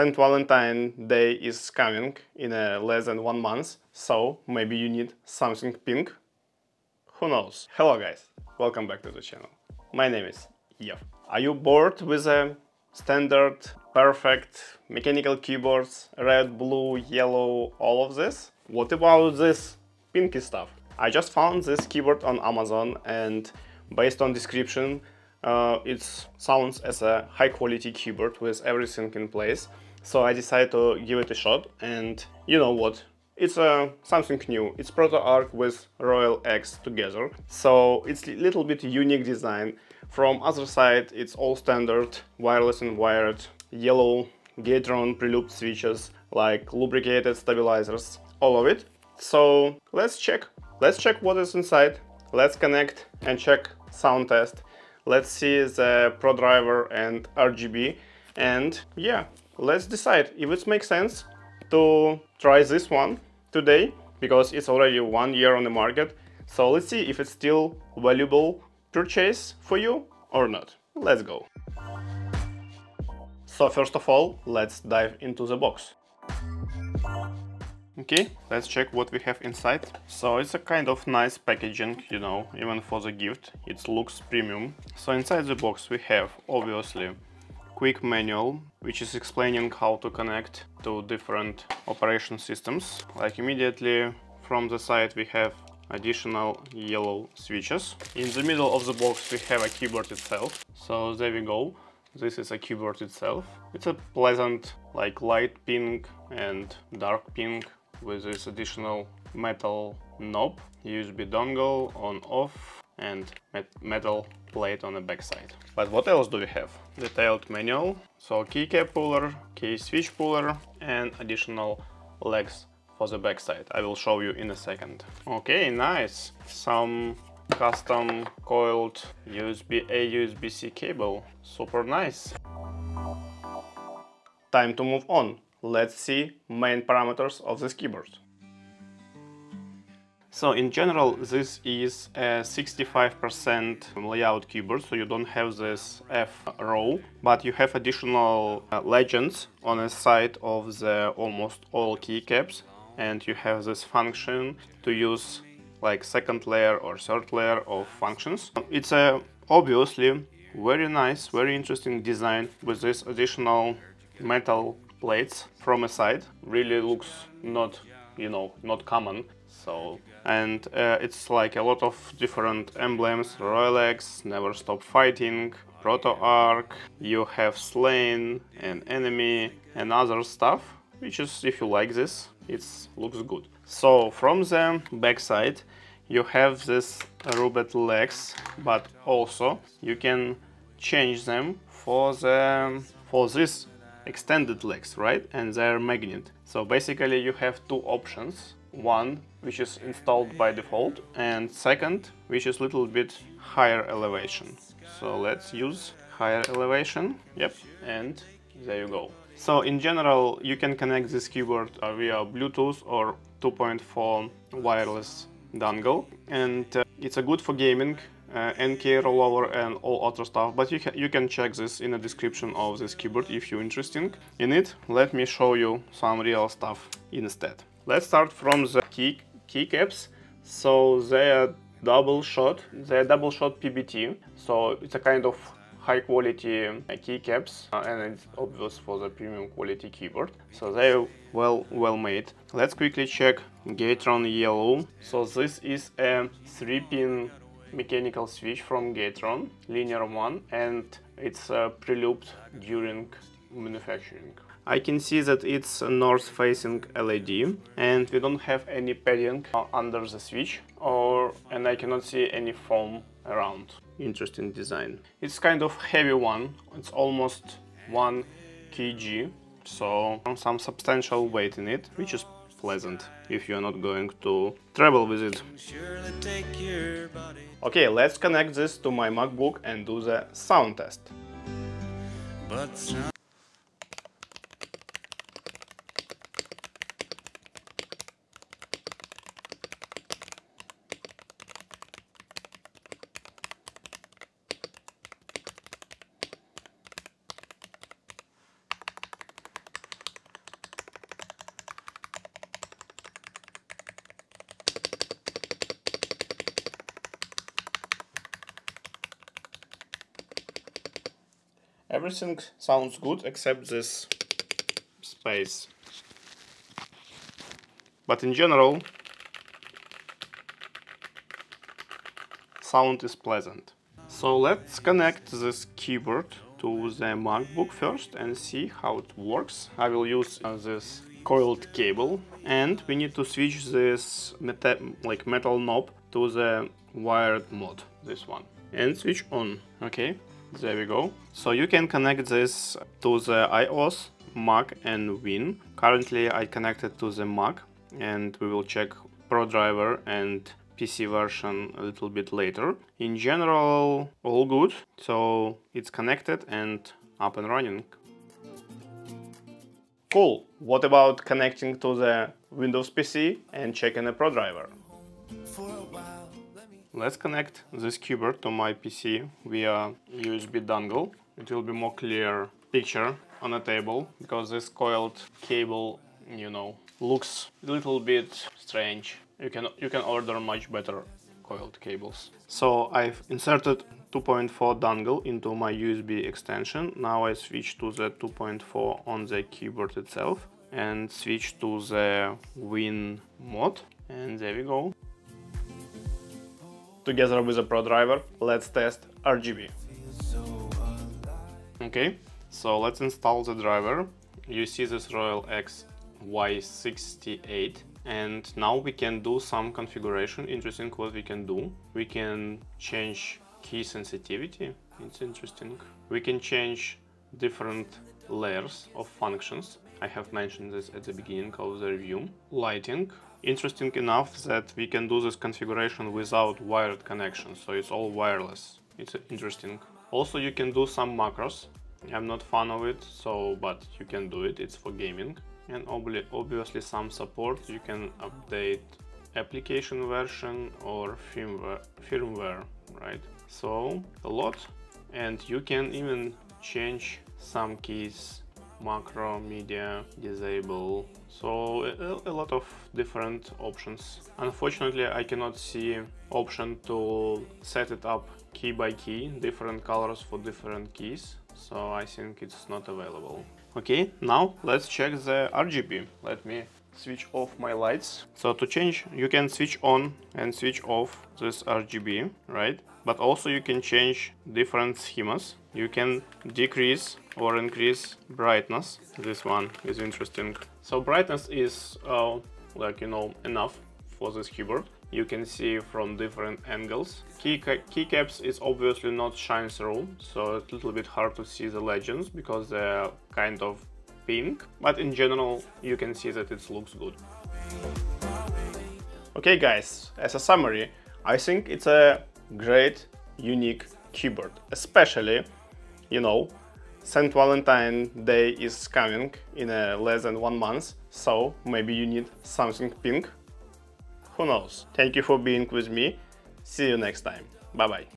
St. Valentine Day is coming in a less than one month, so maybe you need something pink? Who knows? Hello guys, welcome back to the channel. My name is Yev. Are you bored with a standard, perfect mechanical keyboards, red, blue, yellow, all of this? What about this pinky stuff? I just found this keyboard on Amazon and based on description uh, it sounds as a high quality keyboard with everything in place. So I decided to give it a shot and you know what, it's uh, something new. It's ProtoArch with ROYALAXE together. So it's a little bit unique design. From other side, it's all standard, wireless and wired, yellow Gateron prelubed switches, like lubricated stabilizers, all of it. So let's check. Let's check what is inside. Let's connect and check sound test. Let's see the Pro driver and RGB. And yeah, let's decide if it makes sense to try this one today because it's already one year on the market. So let's see if it's still valuable purchase for you or not. Let's go. So first of all, let's dive into the box. Okay, let's check what we have inside. So it's a kind of nice packaging, you know, even for the gift, it looks premium. So inside the box we have, obviously, quick manual, which is explaining how to connect to different operation systems. Like immediately from the side we have additional yellow switches. In the middle of the box we have a keyboard itself. So there we go. This is a keyboard itself. It's a pleasant like light pink and dark pink with this additional metal knob, USB dongle on off and metal plate on the backside. But what else do we have? Detailed manual, so key cap puller, key switch puller and additional legs for the backside. I will show you in a second. Okay, nice. Some custom coiled USB-A USB-C cable. Super nice. Time to move on. Let's see main parameters of this keyboard. So in general, this is a 65% layout keyboard, so you don't have this F row, but you have additional uh, legends on the side of the almost all keycaps, and you have this function to use like second layer or third layer of functions. It's a obviously very nice, very interesting design with this additional metal plates from a side. Really looks not, you know, not common. So and uh, it's like a lot of different emblems, ROYALAXE, Never Stop Fighting, ProtoArch, you have Slain, and Enemy, and other stuff, which is, if you like this, it looks good. So from the backside, you have this rubbed legs, but also you can change them for the for this extended legs, right? And they're magnet. So basically you have two options. One, which is installed by default, and second, which is little bit higher elevation. So let's use higher elevation. Yep, and there you go. So in general, you can connect this keyboard uh, via Bluetooth or 2.4 wireless dongle, and uh, it's a good for gaming uh, NK rollover and all other stuff, but you, you can check this in the description of this keyboard if you're interested in it. Let me show you some real stuff instead. Let's start from the key keycaps. So they are double shot, they're double shot PBT, so it's a kind of high quality uh, keycaps uh, and it's obvious for the premium quality keyboard. So they're well well made. Let's quickly check Gateron yellow. So this is a 3 pin mechanical switch from Gateron, linear one, and it's uh, pre-lubed during manufacturing. I can see that it's a north-facing LED and we don't have any padding under the switch or and I cannot see any foam around. Interesting design. It's kind of heavy one, it's almost 1 kg, so some substantial weight in it, which is pleasant if you're not going to travel with it. Okay, let's connect this to my MacBook and do the sound test. Everything sounds good except this space. But in general, sound is pleasant. So let's connect this keyboard to the MacBook first and see how it works. I will use uh, this coiled cable and we need to switch this meta like metal knob to the wired mode, this one, and switch on. Okay, there we go. So you can connect this to the iOS, Mac and Win. Currently I connected to the Mac and we will check ProDriver and PC version a little bit later. In general, all good, so it's connected and up and running. Cool, what about connecting to the Windows PC and checking the ProDriver? Let's connect this keyboard to my PC via USB dongle. It will be more clear picture on a table because this coiled cable, you know, looks a little bit strange. You can you can order much better coiled cables. So I've inserted 2.4 dongle into my USB extension. Now I switch to the 2.4 on the keyboard itself and switch to the Win mode and there we go. Together with the ProDriver, let's test RGB. Okay, so let's install the driver. You see this ROYALAXE Y68 and now we can do some configuration interesting what we can do we can change key sensitivity it's interesting we can change different layers of functions i have mentioned this at the beginning of the review. Lighting. Interesting enough that we can do this configuration without wired connection so it's all wireless. It's interesting. Also you can do some macros. I'm not fan of it so but you can do it. It's for gaming. And obviously some support. You can update application version or firmware, firmware right? So a lot. And you can even change some keys macro media disable so a, a, lot of different options unfortunately i cannot see option to set it up key by key different colors for different keys so i think it's not available Okay, now let's check the RGB. Let me switch off my lights. So to change, you can switch on and switch off this RGB, right? But also you can change different schemas. You can decrease or increase brightness. This one is interesting. So brightness is uh, like, you know, enough for this keyboard you can see from different angles. Key keycaps is obviously not shine through, so it's a little bit hard to see the legends because they're kind of pink, but in general you can see that it looks good. Okay guys, as a summary, I think it's a great, unique keyboard, especially, you know, St. Valentine Day is coming in a less than one month, so maybe you need something pink who knows? Thank you for being with me. See you next time. Bye bye.